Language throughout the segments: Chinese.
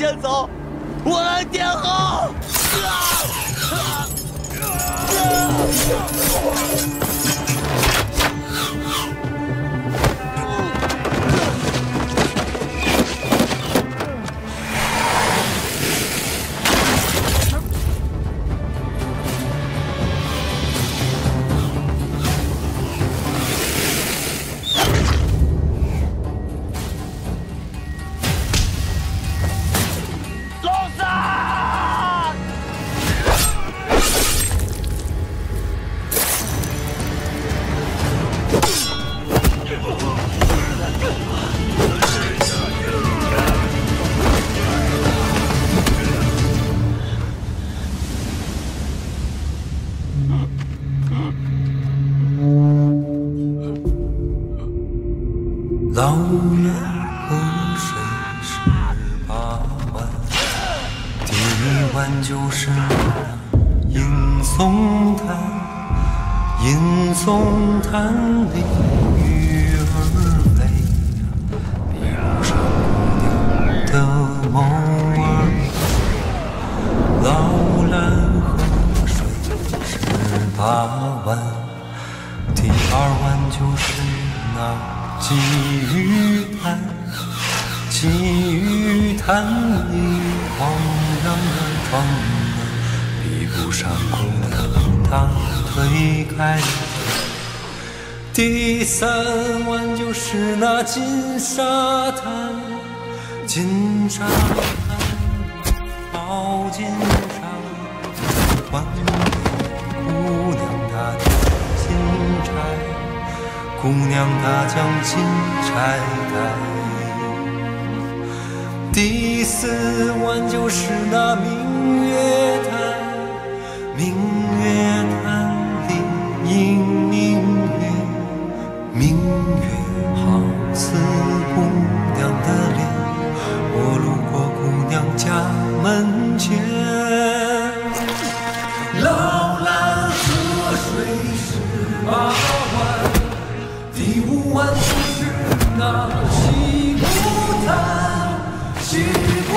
先走。第三碗就是那金沙滩，金沙滩，好金沙，还给姑娘她的金钗，姑娘她将金钗戴。第四碗就是那明月潭，明月明月好似姑娘的脸，我路过姑娘家门前。老兰河水十八弯，第五弯就是那西湖滩。西湖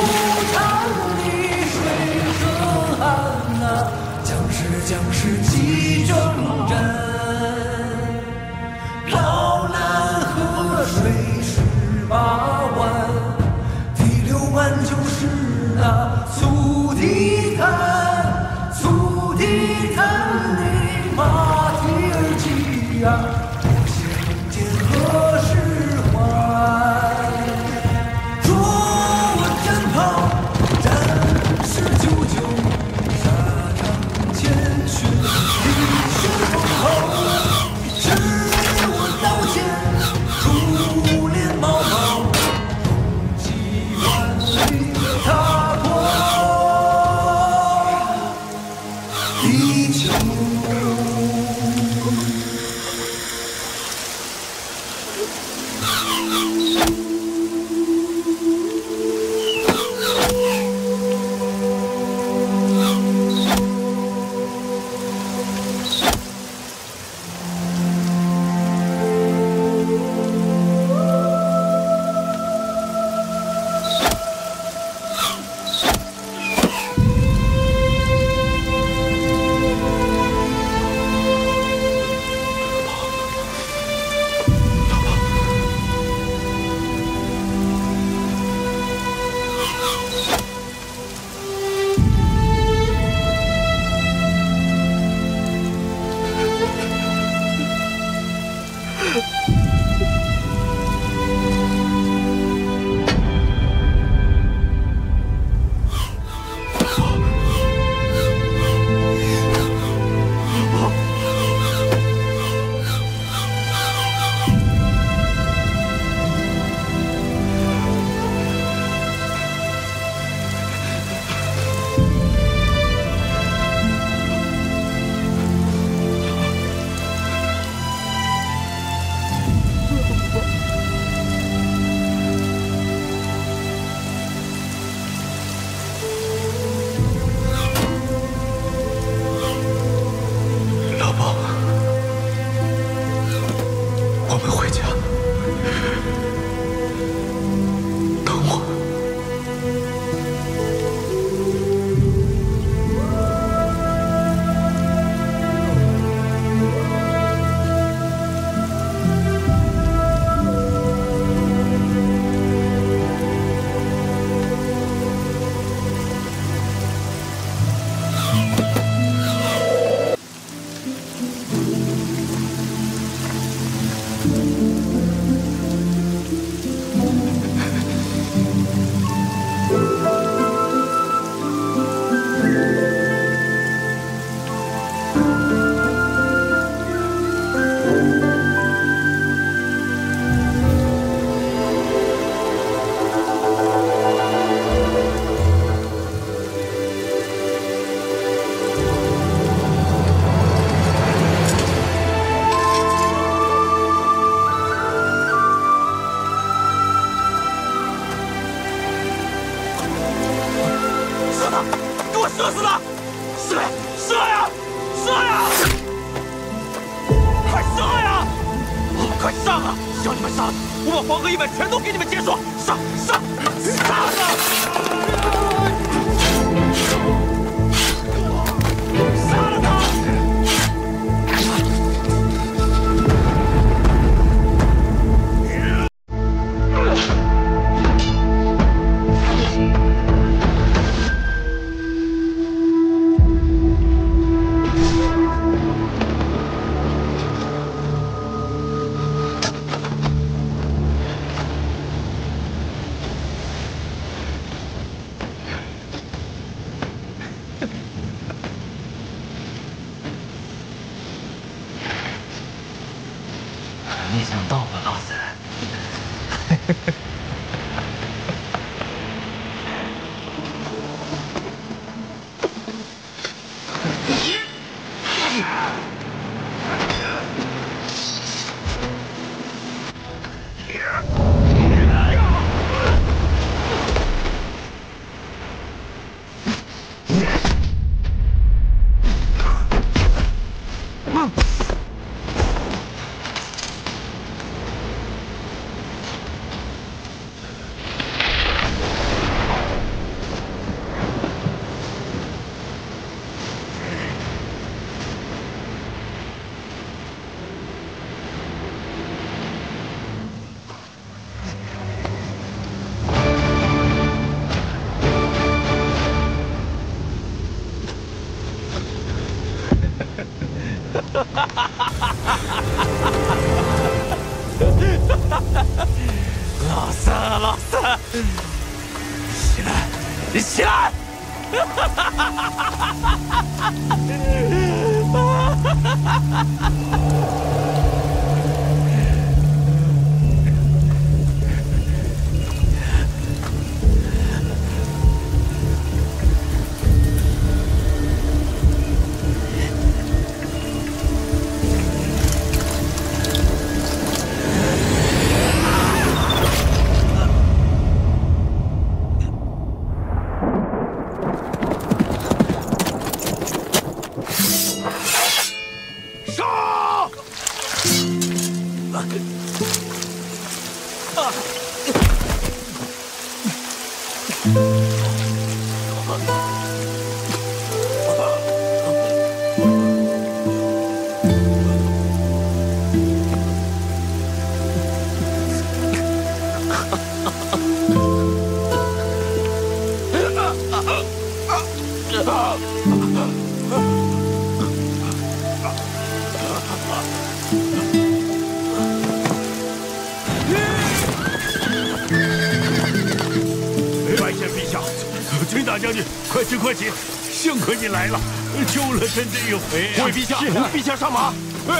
救了朕这一回、啊。为陛下，陛下上马！哎，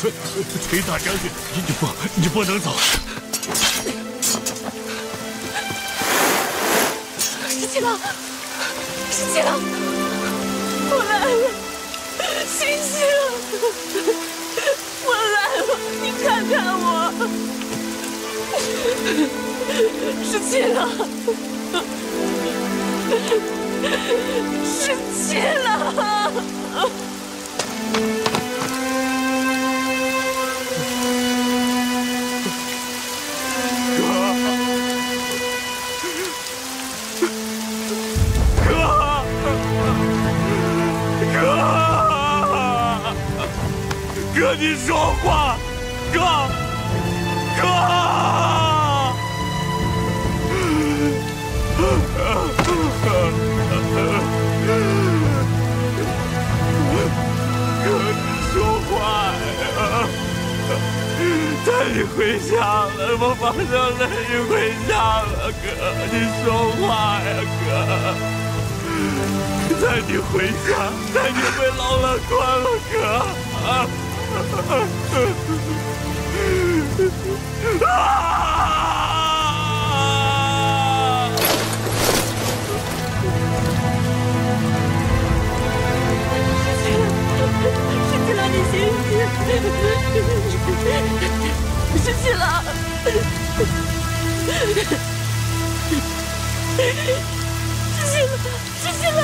崔崔大将军，你不你不能走。十七郎，十七郎，我来了，醒醒！我来了，你看看我，十七郎，生气了。我马上带你回家了，哥，你说话呀，哥！带你回家，带你回老乐关了，哥！啊！啊！十七郎，你醒醒！十七郎谢谢，谢谢了。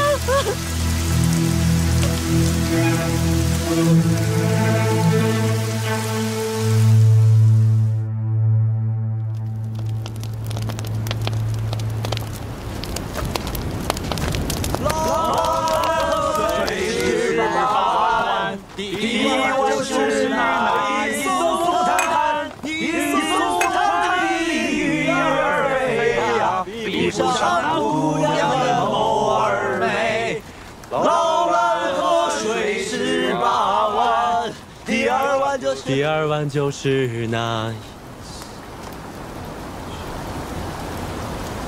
就是第二弯就是那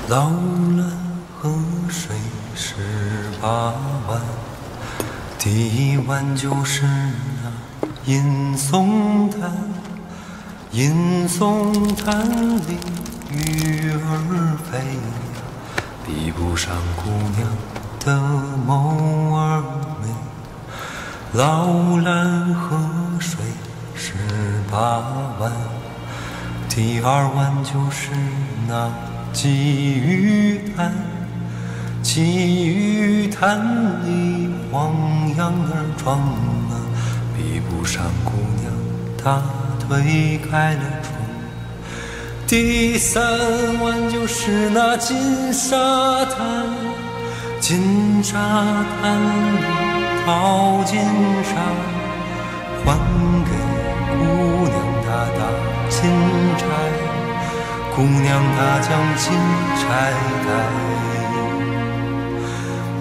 老兰河水十八弯，第一弯就是那银松滩，银松滩里鱼儿飞呀，比不上姑娘的眸儿美。老兰河八弯。第二弯就是那鲫鱼潭，鲫鱼潭里黄羊儿壮啊，比不上姑娘大腿开了窗。第三弯就是那金沙滩，金沙滩里淘金沙，金钗，姑娘她将金钗戴。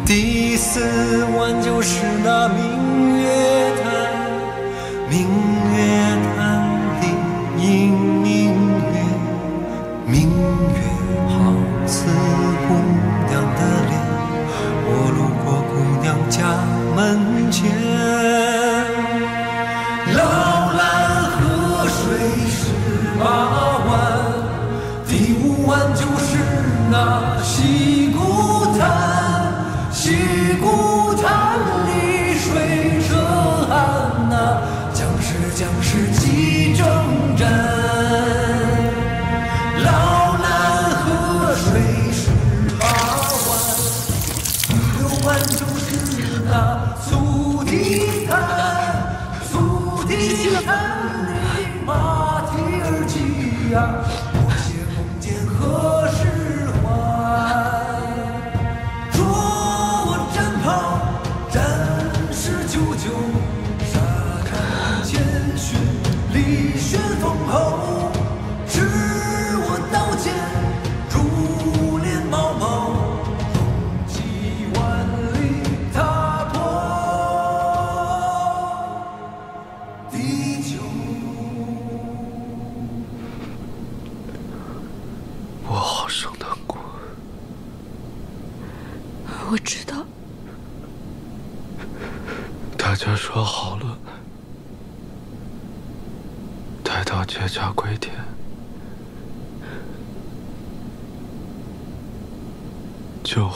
第四碗就是那明月潭，明月潭里映苏堤滩里马蹄儿疾呀，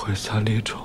就回三里冢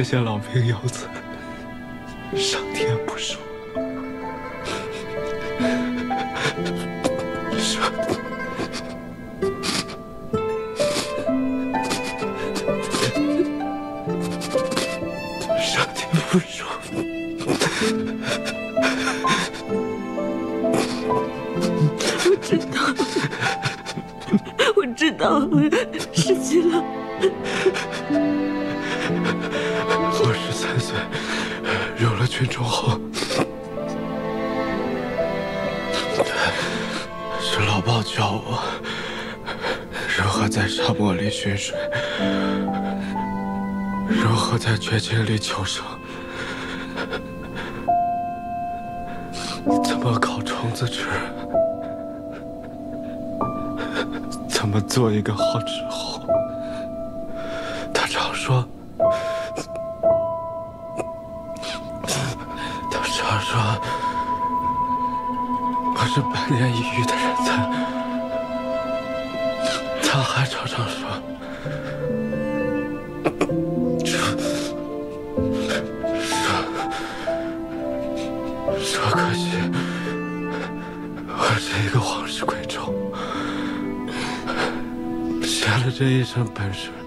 这些老兵游子。上天不恕，上上天不恕。我知道我知道失去了。入了军中后，是老鲍教我如何在沙漠里寻水，如何在绝境里求生。怎么烤虫子吃？怎么做一个好纸猴？学了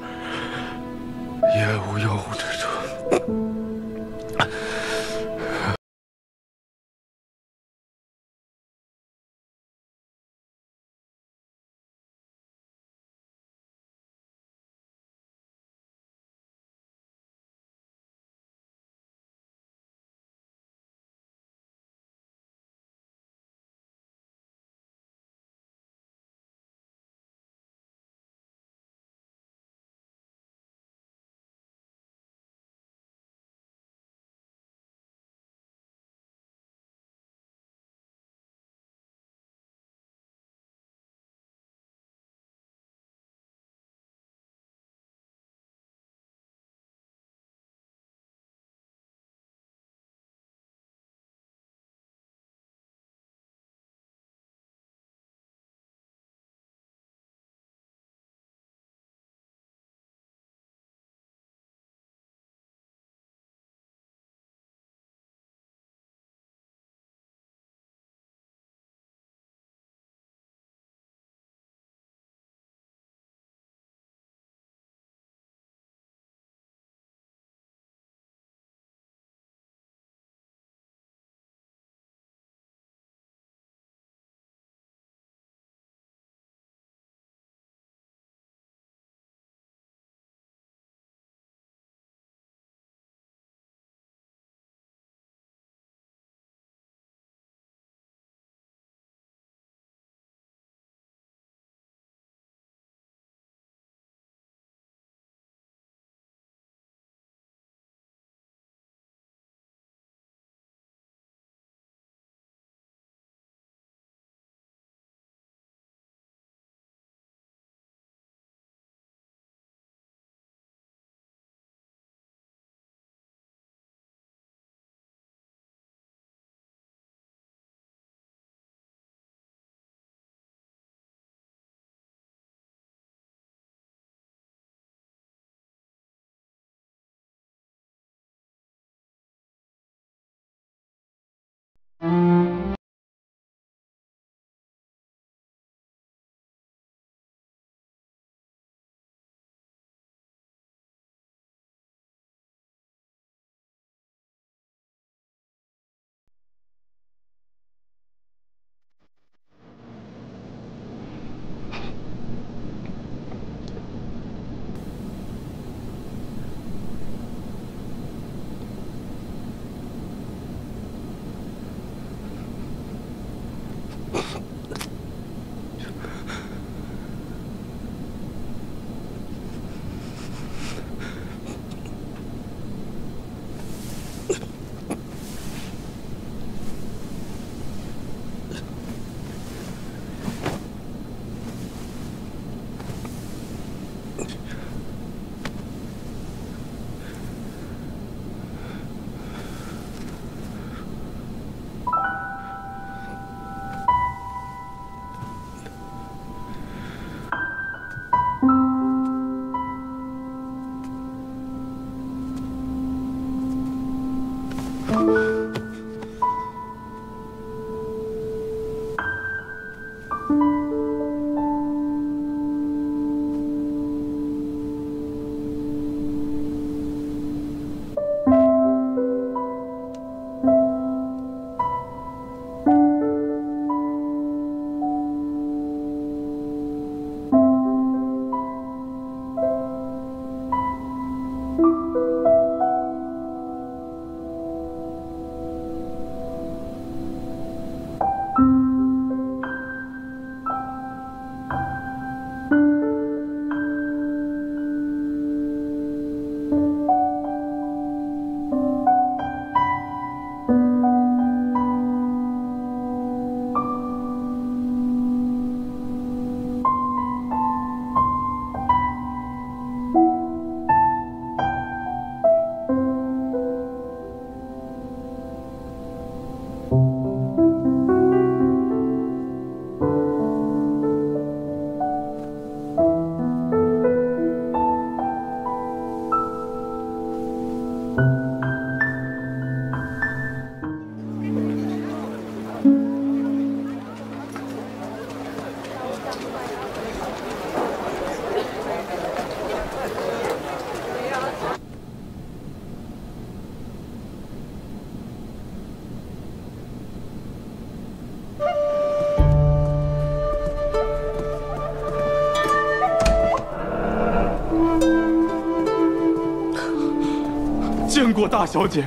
大小姐。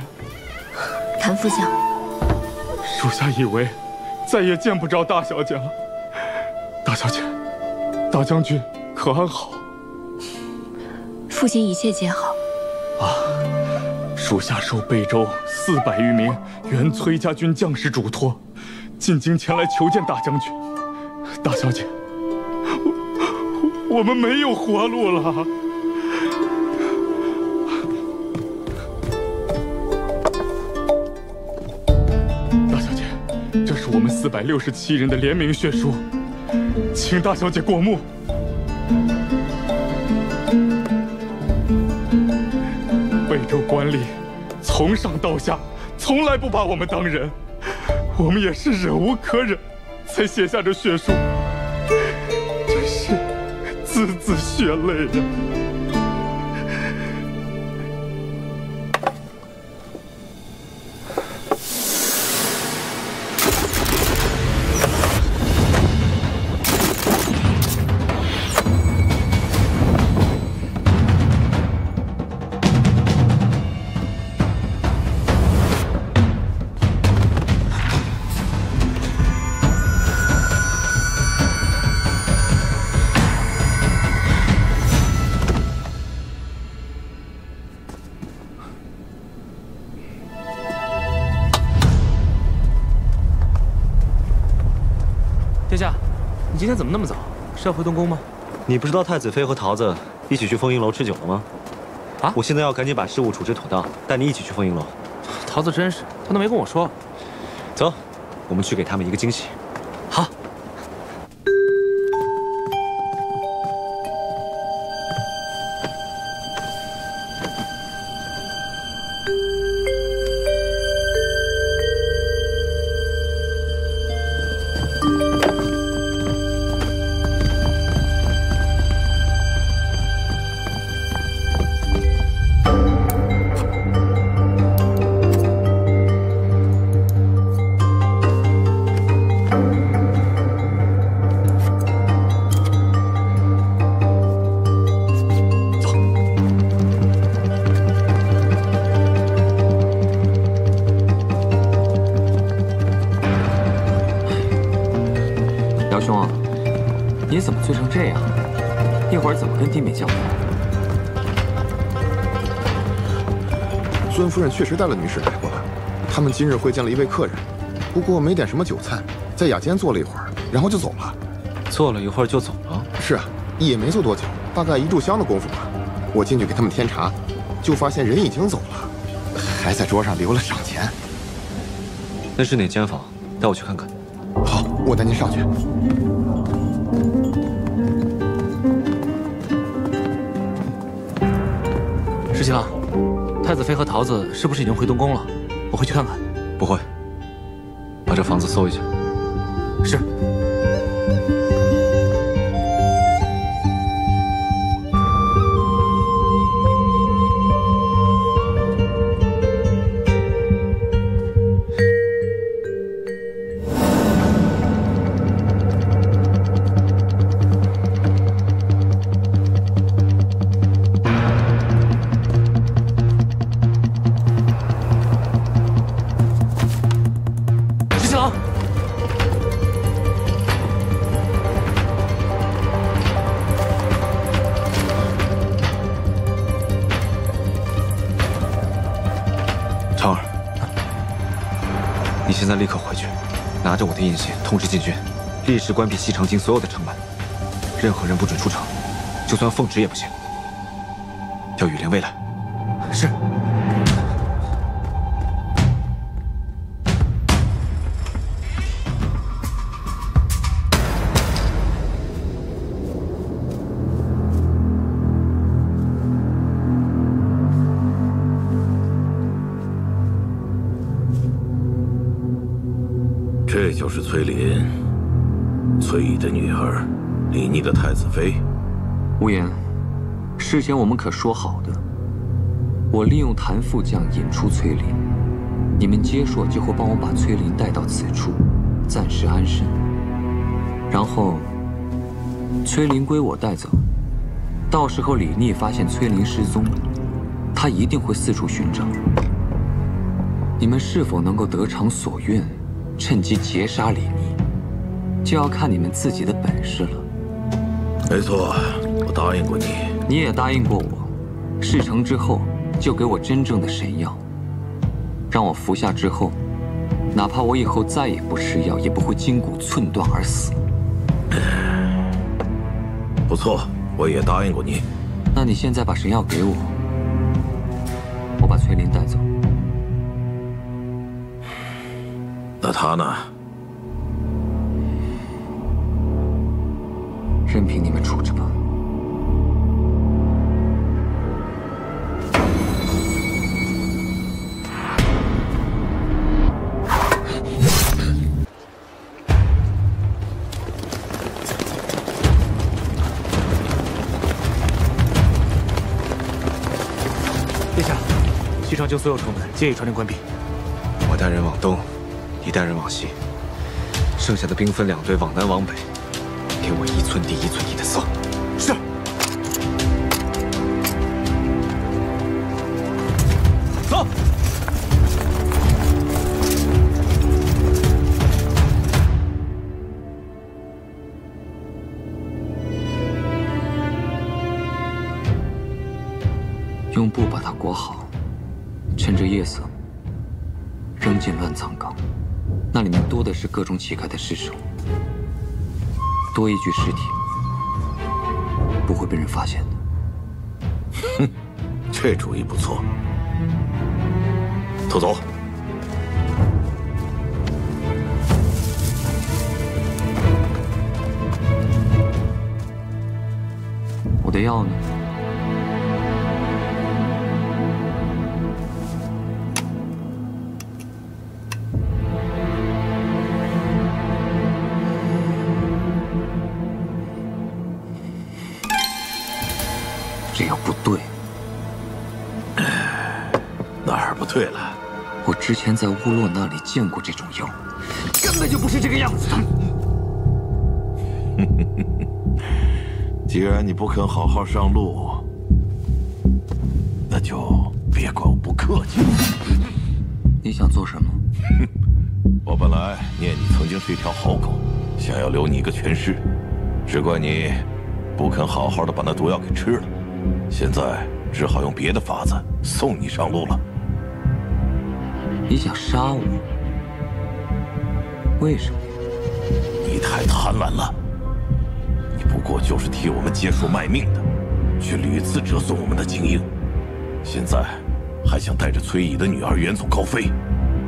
谭副将，属下以为再也见不着大小姐了。大小姐，大将军可安好？父亲一切皆好。啊，属下受贝州四百余名原崔家军将士嘱托，进京前来求见大将军。大小姐，我我们没有活路了。四百六十七人的联名血书，请大小姐过目。贝州官吏从上到下从来不把我们当人，我们也是忍无可忍，才写下这血书，真是字字血泪呀！今天怎么那么早？是要回东宫吗？你不知道太子妃和桃子一起去凤英楼吃酒了吗？啊！我现在要赶紧把事务处置妥当，带你一起去凤英楼。桃子真是，她都没跟我说。走，我们去给他们一个惊喜。确实带了女使来过了，他们今日会见了一位客人，不过没点什么酒菜，在雅间坐了一会儿，然后就走了。坐了一会儿就走了？是啊，也没坐多久，大概一炷香的功夫吧。我进去给他们添茶，就发现人已经走了，还在桌上留了赏钱。那是哪间房？带我去看看。好，我带您上去。十七郎，太子妃和桃子是不是已经回东宫了？我回去看看。不会，把这房子搜一下。是。通知禁军，立时关闭西长京所有的城门，任何人不准出城，就算奉旨也不行。要雨林未来。事先我们可说好的，我利用谭副将引出崔林，你们接硕就会帮我把崔林带到此处，暂时安身。然后，崔林归我带走。到时候李逆发现崔林失踪，他一定会四处寻找，你们是否能够得偿所愿，趁机劫杀李密，就要看你们自己的本事了。没错，我答应过你。你也答应过我，事成之后就给我真正的神药，让我服下之后，哪怕我以后再也不吃药，也不会筋骨寸断而死。不错，我也答应过你。那你现在把神药给我，我把翠林带走。那他呢？西长京所有城门皆已传令关闭。我带人往东，你带人往西，剩下的兵分两队往南往北，给我一寸地一寸地的搜。各种乞丐的尸首，多一具尸体不会被人发现的。哼，这主意不错。偷走。我的药呢？这药不对，哪儿不对了？我之前在乌洛那里见过这种药，根本就不是这个样子的。既然你不肯好好上路，那就别怪我不客气。你想做什么？哼，我本来念你曾经是一条好狗，想要留你一个全尸，只怪你不肯好好的把那毒药给吃了。现在只好用别的法子送你上路了。你想杀我？为什么？你太贪婪了。你不过就是替我们结束卖命的，却屡次折损我们的精英。现在还想带着崔乙的女儿远走高飞，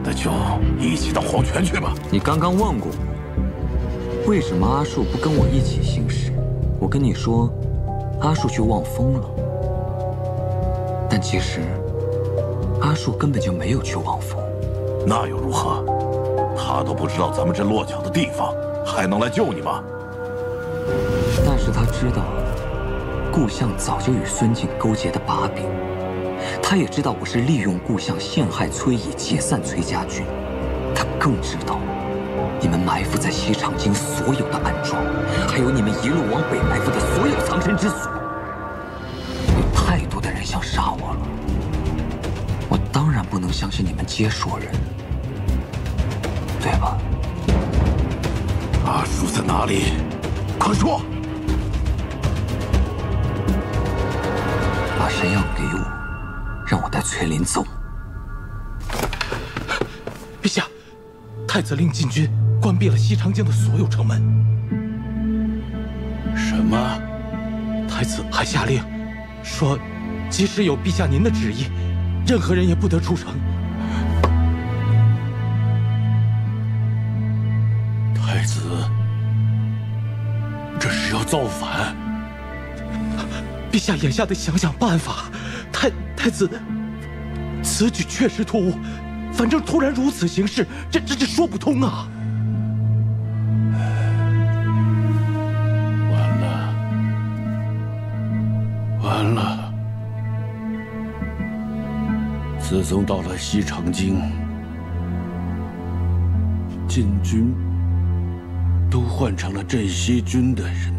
那就一起到黄泉去吧。你刚刚问过我，为什么阿树不跟我一起行事？我跟你说，阿树去望风了。但其实，阿树根本就没有去望风。那又如何？他都不知道咱们这落脚的地方，还能来救你吗？但是他知道，顾相早就与孙静勾结的把柄，他也知道我是利用顾相陷害崔乙，解散崔家军。他更知道，你们埋伏在西长京所有的暗桩，还有你们一路往北埋伏的所有藏身之所。不能相信你们皆说人，对吧？阿叔在哪里？快说！把神药给我，让我带崔林走。陛下，太子令禁军关闭了西长江的所有城门。什么？太子还下令，说，即使有陛下您的旨意，任何人也不得出城。太子，这是要造反？陛下眼下得想想办法。太太子，此举确实突兀，反正突然如此行事，这这这说不通啊！自从到了西长京，禁军都换成了镇西军的人。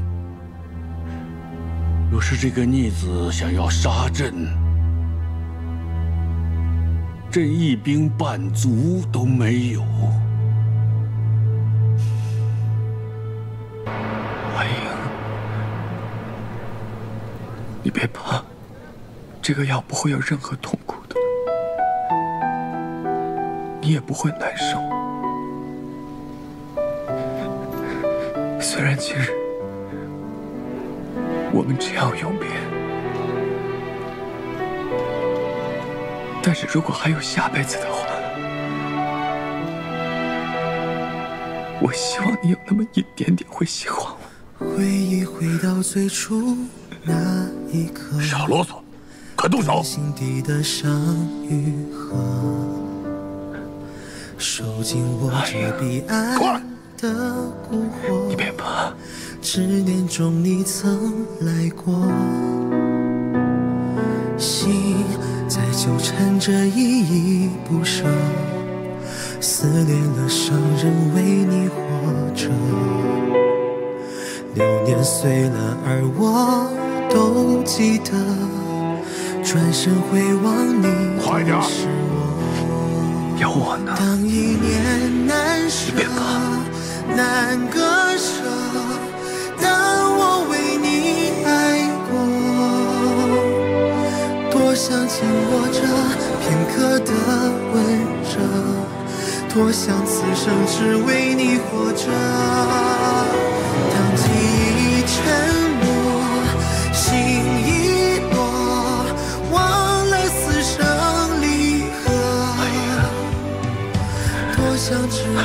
若是这个逆子想要杀朕，朕一兵半卒都没有。阿英，你别怕，这个药不会有任何痛苦，你也不会难受。虽然今日我们这样永别，但是如果还有下辈子的话，我希望你有那么一点点会喜欢我。回忆回到最初那一刻，少啰嗦，快动手！心底的伤愈合，手紧握着彼岸的蛊惑。你别怕，执念中你曾来过，心在纠缠着依依不舍，撕裂了伤人为你活着。流年碎了，而我都记得，转身回望你快点。有我呢。当一念难舍，难割舍。当我为你爱过，多想紧握着片刻的温热，多想此生只为你活着。当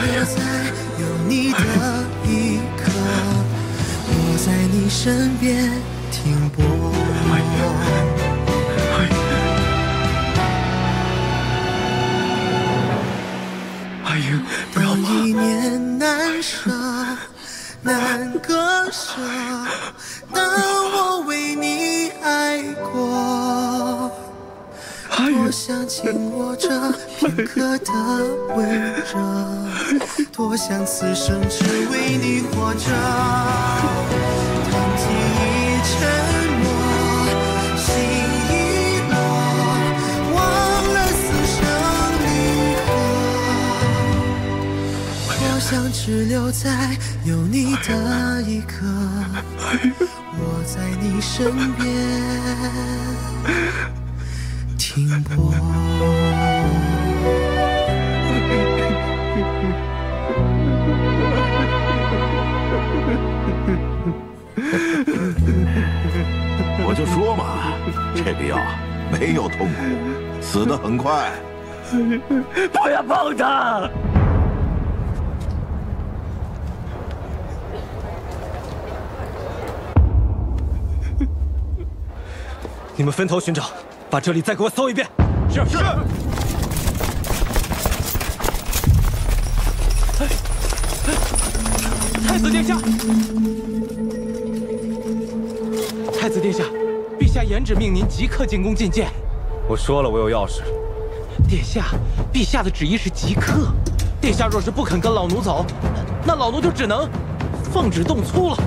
有你的一刻，我在你身边停泊。阿英，不要当怕。一念难舍，难割舍。想紧握着片刻的温热，多想此生只为你活着。当记忆沉默，心已落，忘了此生离合。我想只留在有你的一刻，我在你身边停泊。我就说嘛，这个药没有痛苦，死得很快。不要碰他！你们分头寻找，把这里再给我搜一遍。是是。太子殿下，太子殿下，陛下严旨命您即刻进宫觐见。我说了，我有要事。殿下，陛下的旨意是即刻。殿下若是不肯跟老奴走，那老奴就只能奉旨动粗了。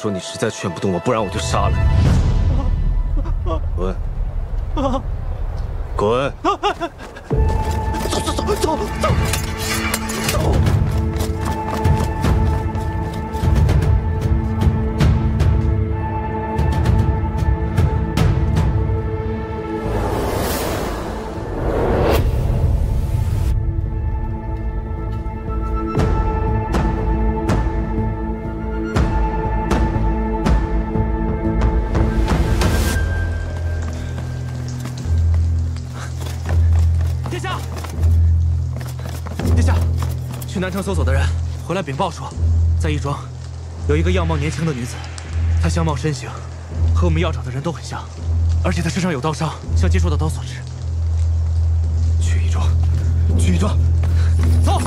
说你实在劝不动我，不然我就杀了你。滚！滚！搜索的人回来禀报说在义庄有一个样貌年轻的女子她相貌身形和我们要找的人都很像而且她身上有刀伤像接触的刀所致去义庄去义庄走。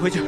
回去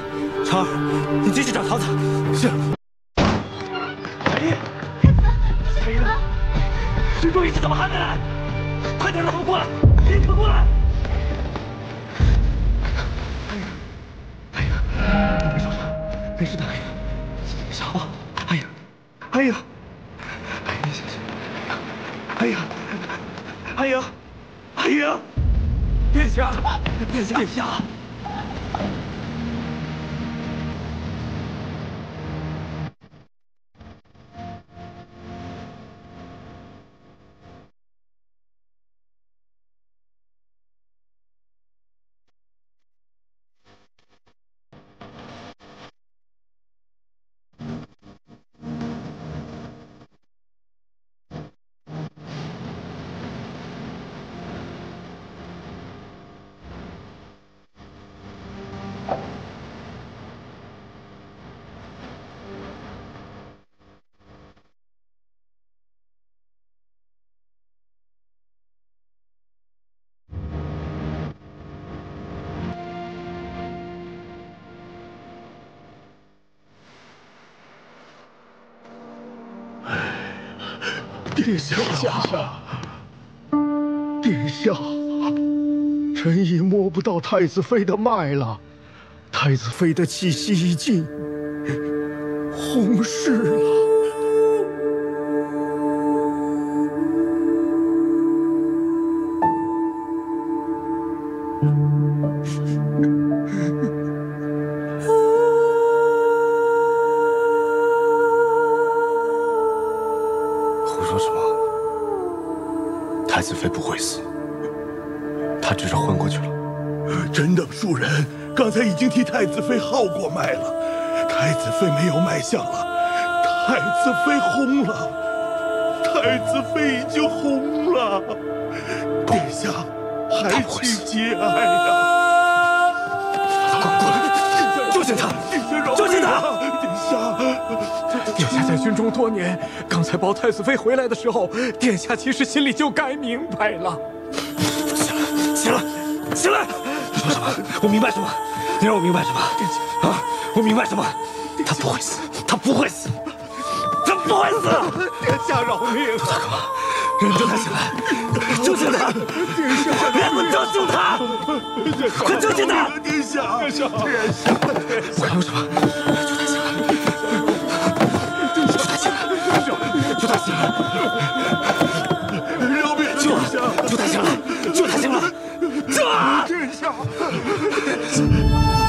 殿下殿下殿下，臣已摸不到太子妃的脉了，太子妃的气息已经红逝了。太子妃号过脉了，太子妃没有脉象了，太子妃红了，太子妃已经红了，殿下还请节哀呀！滚滚！救下他！救下他！殿下，殿下在军中多年，刚才抱太子妃回来的时候，殿下其实心里就该明白了。起来，起来！说什么？我明白什么？你让我明白什么？啊！我明白什么？他不会死，他不会死，他不会死！殿下饶命！都在干嘛？人救他起来！救救他！殿下，人们救救他！快救救他！殿下，殿下，殿下！我还有什么？救他起来！救他起来！救他起来！饶命！救他醒来！救他醒来！啊！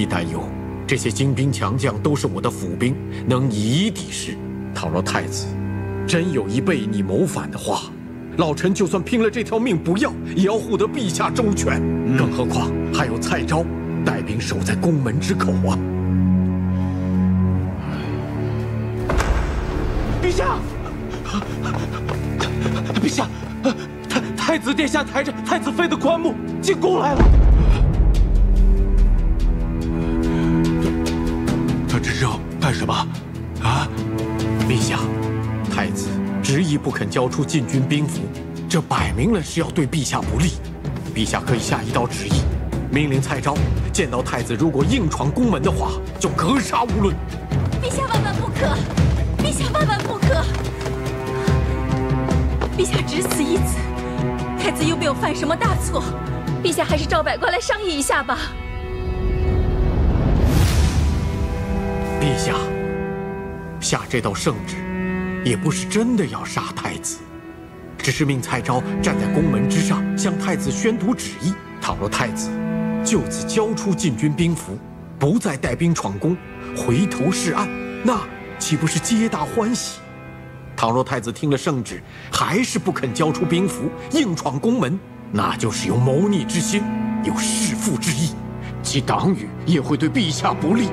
必担忧，这些精兵强将都是我的府兵，能以一敌十。倘若太子真有意背你谋反的话，老臣就算拼了这条命不要，也要护得陛下周全。更何况还有蔡昭带兵守在宫门之口啊！陛下，陛下，太太子殿下抬着太子妃的棺木进宫来了。干什么？啊！陛下，太子执意不肯交出禁军兵符，这摆明了是要对陛下不利。陛下可以下一道旨意，命令蔡昭见到太子如果硬闯宫门的话，就格杀勿论。陛下万万不可！陛下万万不可！陛下只此一子，太子又没有犯什么大错，陛下还是召百官来商议一下吧。陛下，下这道圣旨，也不是真的要杀太子，只是命蔡昭站在宫门之上，向太子宣读旨意。倘若太子就此交出禁军兵符，不再带兵闯宫，回头是岸，那岂不是皆大欢喜？倘若太子听了圣旨，还是不肯交出兵符，硬闯宫门，那就是有谋逆之心，有弑父之意，其党羽也会对陛下不利。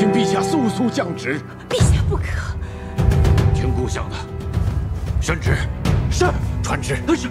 请陛下速速降旨。陛下不可！听故乡的，宣旨。是，传旨。是。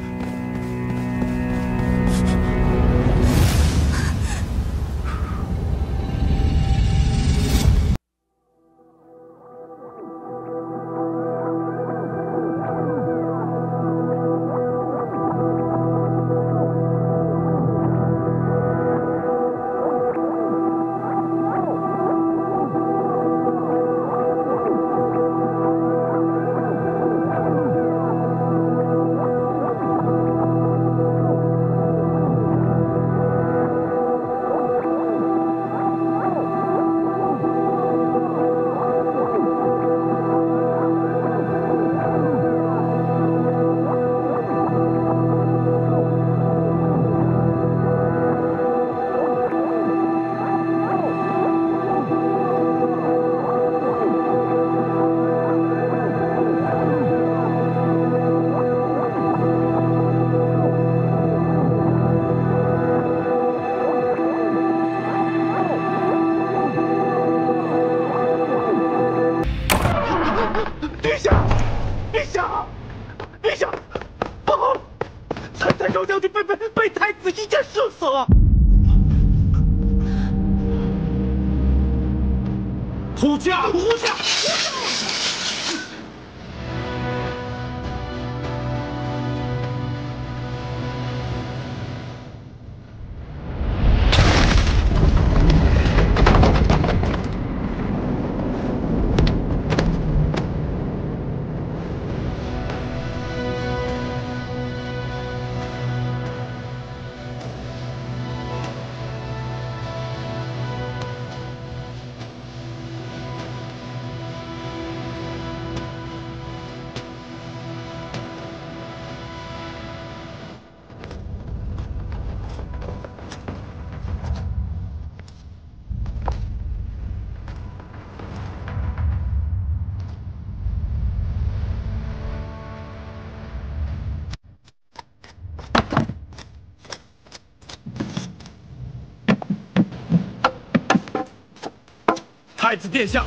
子殿下，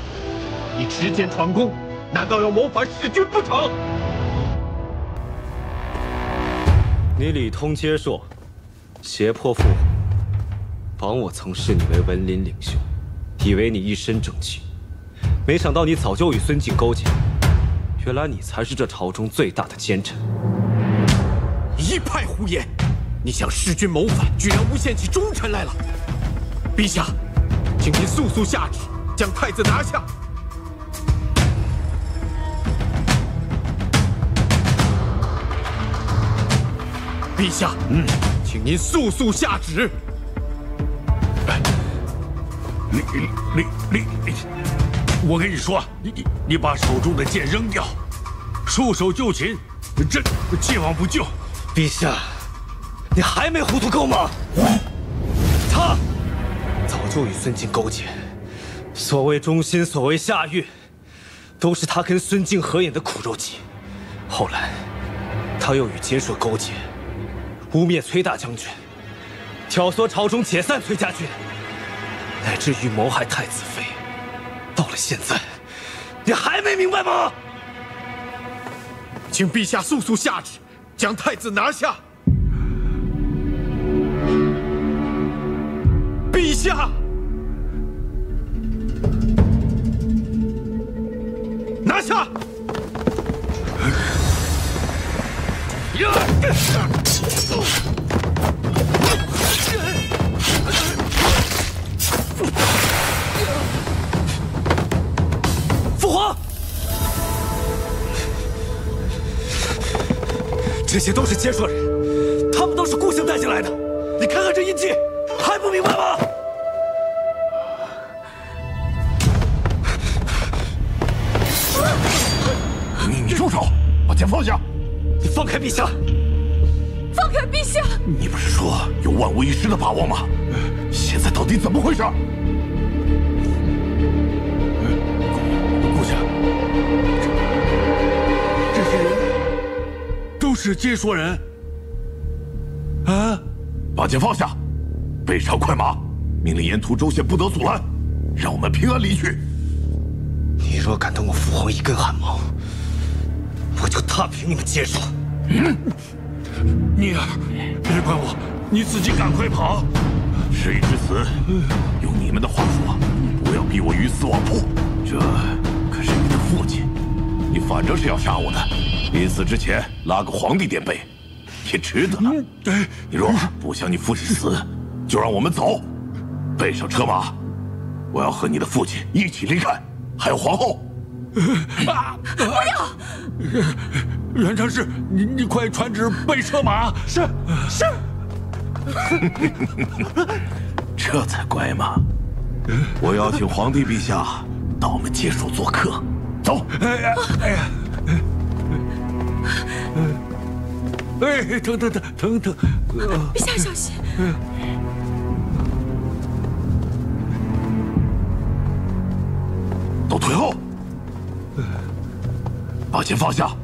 你持剑闯宫，难道要谋反弑君不成？你里通接硕，胁迫父皇，枉我曾视你为文林领袖，以为你一身正气，没想到你早就与孙敬勾结，原来你才是这朝中最大的奸臣。一派胡言！你想弑君谋反，居然诬陷起忠臣来了！陛下，请您速速下旨，将太子拿下。陛下，嗯，请您速速下旨。你你你你，我跟你说，你你你把手中的剑扔掉，束手就擒，朕既往不咎。陛下，你还没糊涂够吗？他早就与孙敬勾结，所谓忠心，所谓下狱，都是他跟孙静合演的苦肉计。后来，他又与结社勾结，污蔑崔大将军，挑唆朝中解散崔家军，乃至于谋害太子妃。到了现在，你还没明白吗？请陛下速速下旨，将太子拿下。陛下，拿下！呀父皇，这些都是结社人，他们都是孤星带进来的。你看看这印记，还不明白吗？手，把剑放下！你放开陛下！放开陛下！你不是说有万无一失的把握吗？现在到底怎么回事？顾家，这些人都是接说人。啊！把剑放下，备上快马，命令沿途州县不得阻拦，让我们平安离去。你若敢动我父皇一根汗毛，我就踏平你们接手。妮儿，别管我，你自己赶快跑。事已至此，用你们的话说，不要逼我鱼死网破。这可是你的父亲，你反正是要杀我的。临死之前拉个皇帝垫背，也值得了。你若不想你父亲死，就让我们走，备上车马，我要和你的父亲一起离开，还有皇后。啊！不要！元成氏，你你快传旨备车马。是是。这才乖嘛！我邀请皇帝陛下到我们接署做客，走。哎呀哎呀！哎，疼疼疼疼疼！陛下小心！都退后！把剑放下！